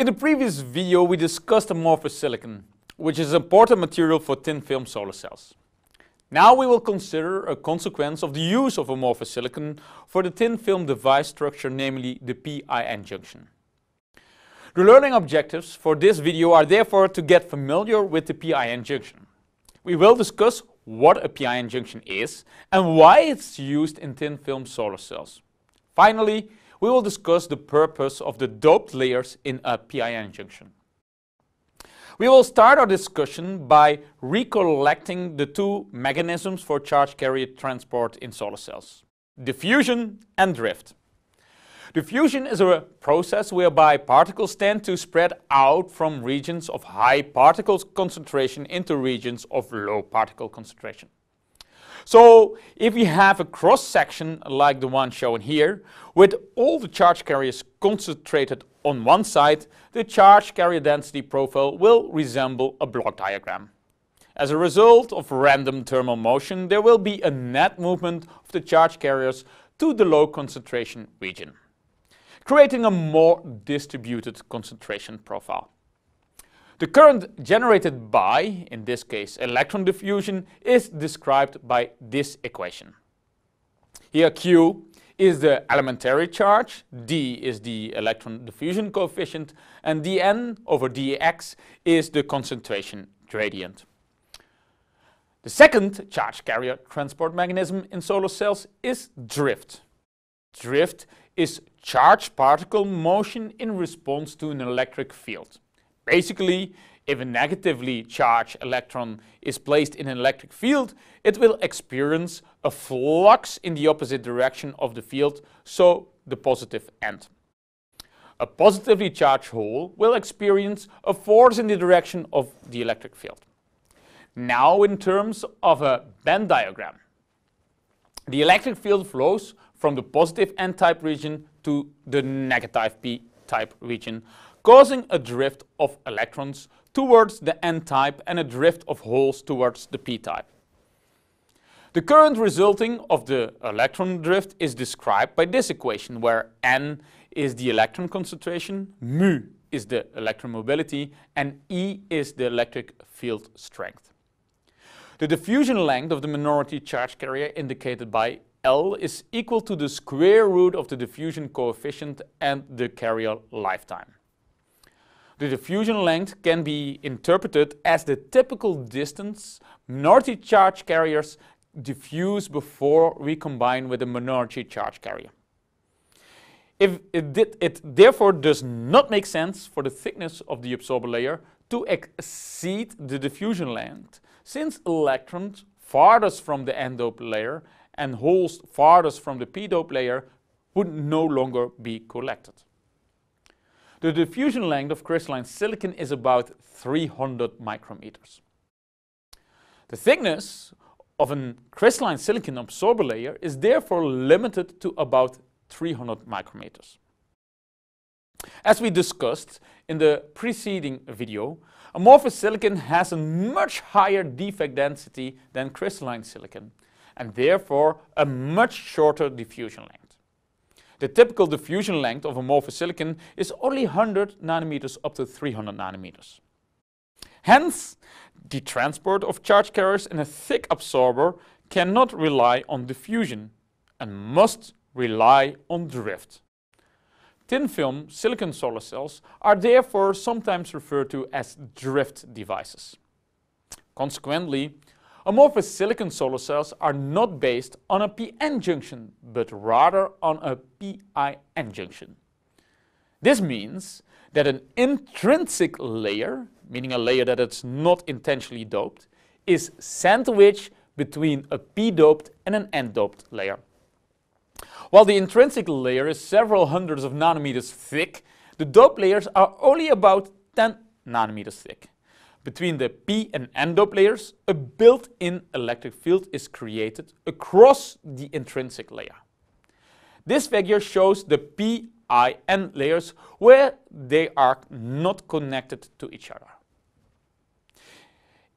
In the previous video we discussed amorphous silicon, which is an important material for thin film solar cells. Now we will consider a consequence of the use of amorphous silicon for the thin film device structure, namely the PIN junction. The learning objectives for this video are therefore to get familiar with the PIN junction. We will discuss what a PIN junction is and why it's used in thin film solar cells. Finally, we will discuss the purpose of the doped layers in a PIN junction. We will start our discussion by recollecting the two mechanisms for charge carrier transport in solar cells, diffusion and drift. Diffusion is a process whereby particles tend to spread out from regions of high particle concentration into regions of low particle concentration. So if we have a cross section like the one shown here, with all the charge carriers concentrated on one side, the charge carrier density profile will resemble a block diagram. As a result of random thermal motion, there will be a net movement of the charge carriers to the low concentration region, creating a more distributed concentration profile. The current generated by, in this case, electron diffusion is described by this equation. Here Q is the elementary charge, d is the electron diffusion coefficient, and dn over dx is the concentration gradient. The second charge carrier transport mechanism in solar cells is drift. Drift is charged particle motion in response to an electric field. Basically, if a negatively charged electron is placed in an electric field, it will experience a flux in the opposite direction of the field, so the positive end. A positively charged hole will experience a force in the direction of the electric field. Now in terms of a band diagram. The electric field flows from the positive n-type region to the negative p-type region causing a drift of electrons towards the n-type and a drift of holes towards the p-type. The current resulting of the electron drift is described by this equation where n is the electron concentration, mu is the electron mobility and E is the electric field strength. The diffusion length of the minority charge carrier indicated by L is equal to the square root of the diffusion coefficient and the carrier lifetime. The diffusion length can be interpreted as the typical distance minority charge carriers diffuse before recombine with a minority charge carrier. If it, did, it therefore does not make sense for the thickness of the absorber layer to exceed the diffusion length, since electrons farthest from the n-doped layer and holes farthest from the p-doped layer would no longer be collected. The diffusion length of crystalline silicon is about 300 micrometers. The thickness of a crystalline silicon absorber layer is therefore limited to about 300 micrometers. As we discussed in the preceding video, amorphous silicon has a much higher defect density than crystalline silicon and therefore a much shorter diffusion length. The typical diffusion length of amorphous silicon is only 100 nanometers up to 300 nanometers. Hence, the transport of charge carriers in a thick absorber cannot rely on diffusion and must rely on drift. Thin film silicon solar cells are therefore sometimes referred to as drift devices. Consequently, Amorphous silicon solar cells are not based on a PN junction, but rather on a PIN junction. This means that an intrinsic layer, meaning a layer that is not intentionally doped, is sandwiched between a p-doped and an n-doped layer. While the intrinsic layer is several hundreds of nanometers thick, the doped layers are only about 10 nanometers thick. Between the P and N dope layers, a built-in electric field is created across the intrinsic layer. This figure shows the P, I, N layers where they are not connected to each other.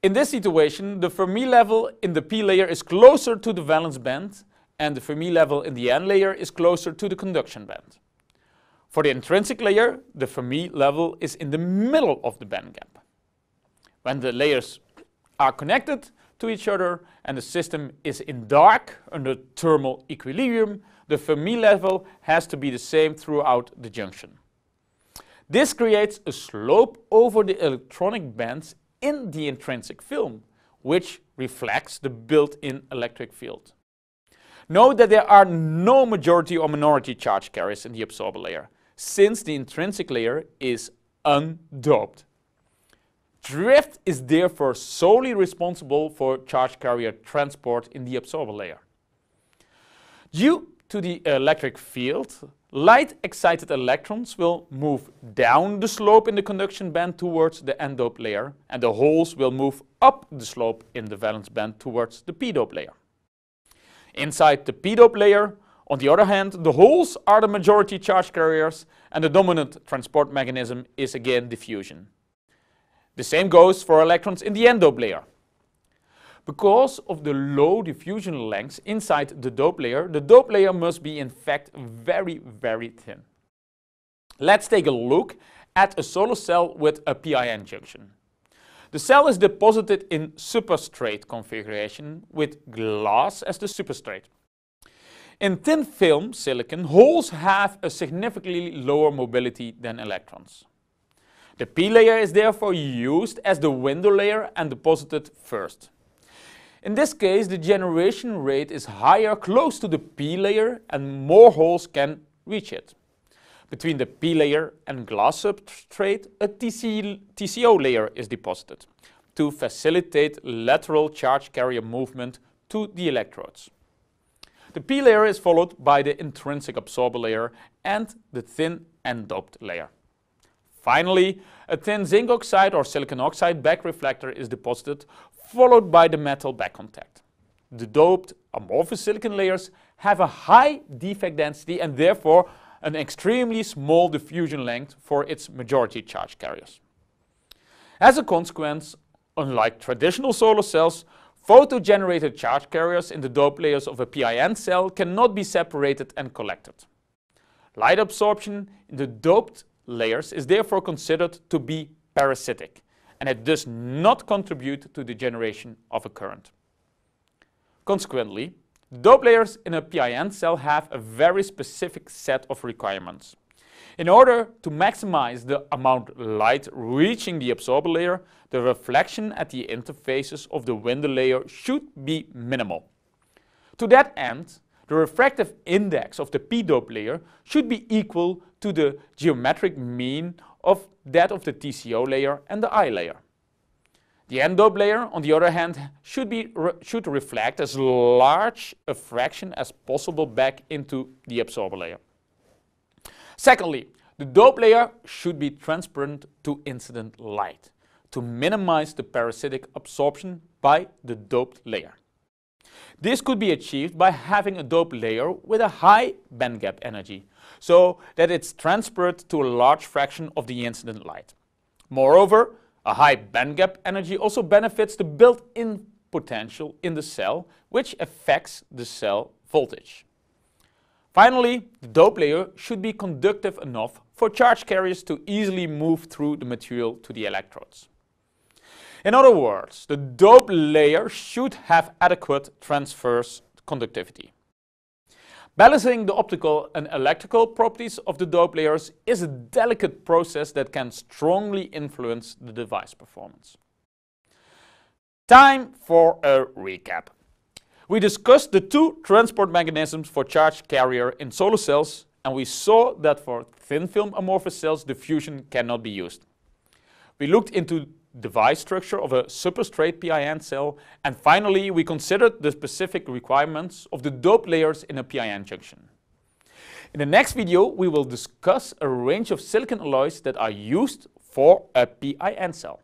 In this situation, the Fermi level in the P layer is closer to the valence band and the Fermi level in the N layer is closer to the conduction band. For the intrinsic layer, the Fermi level is in the middle of the band gap. When the layers are connected to each other and the system is in dark under thermal equilibrium, the Fermi level has to be the same throughout the junction. This creates a slope over the electronic bands in the intrinsic film, which reflects the built-in electric field. Note that there are no majority or minority charge carriers in the absorber layer, since the intrinsic layer is undoped. Drift is therefore solely responsible for charge carrier transport in the absorber layer. Due to the electric field, light excited electrons will move down the slope in the conduction band towards the n-doped layer and the holes will move up the slope in the valence band towards the p-doped layer. Inside the p-doped layer, on the other hand, the holes are the majority charge carriers and the dominant transport mechanism is again diffusion. The same goes for electrons in the n-dope layer. Because of the low diffusion lengths inside the dope layer, the dope layer must be in fact very, very thin. Let's take a look at a solar cell with a PIN junction. The cell is deposited in superstrate configuration with glass as the substrate. In thin film silicon, holes have a significantly lower mobility than electrons. The P layer is therefore used as the window layer and deposited first. In this case, the generation rate is higher close to the P layer and more holes can reach it. Between the P layer and glass substrate, a TC, TCO layer is deposited to facilitate lateral charge carrier movement to the electrodes. The P layer is followed by the intrinsic absorber layer and the thin n-doped layer. Finally, a thin zinc oxide or silicon oxide back reflector is deposited, followed by the metal back contact. The doped amorphous silicon layers have a high defect density and therefore an extremely small diffusion length for its majority charge carriers. As a consequence, unlike traditional solar cells, photo-generated charge carriers in the doped layers of a PIN cell cannot be separated and collected. Light absorption in the doped layers is therefore considered to be parasitic and it does not contribute to the generation of a current. Consequently, dope layers in a PIN cell have a very specific set of requirements. In order to maximize the amount of light reaching the absorber layer, the reflection at the interfaces of the window layer should be minimal. To that end, the refractive index of the p-dope layer should be equal to the geometric mean of that of the TCO layer and the I layer. The n-dope layer, on the other hand, should, be re should reflect as large a fraction as possible back into the absorber layer. Secondly, the dope layer should be transparent to incident light to minimize the parasitic absorption by the doped layer. This could be achieved by having a dope layer with a high bandgap energy, so that it's transferred to a large fraction of the incident light. Moreover, a high bandgap energy also benefits the built-in potential in the cell, which affects the cell voltage. Finally, the dope layer should be conductive enough for charge carriers to easily move through the material to the electrodes. In other words, the dope layer should have adequate transverse conductivity. Balancing the optical and electrical properties of the dope layers is a delicate process that can strongly influence the device performance. Time for a recap. We discussed the two transport mechanisms for charge carrier in solar cells and we saw that for thin film amorphous cells diffusion cannot be used. We looked into device structure of a superstrate PIN cell, and finally we considered the specific requirements of the dope layers in a PIN junction. In the next video we will discuss a range of silicon alloys that are used for a PIN cell.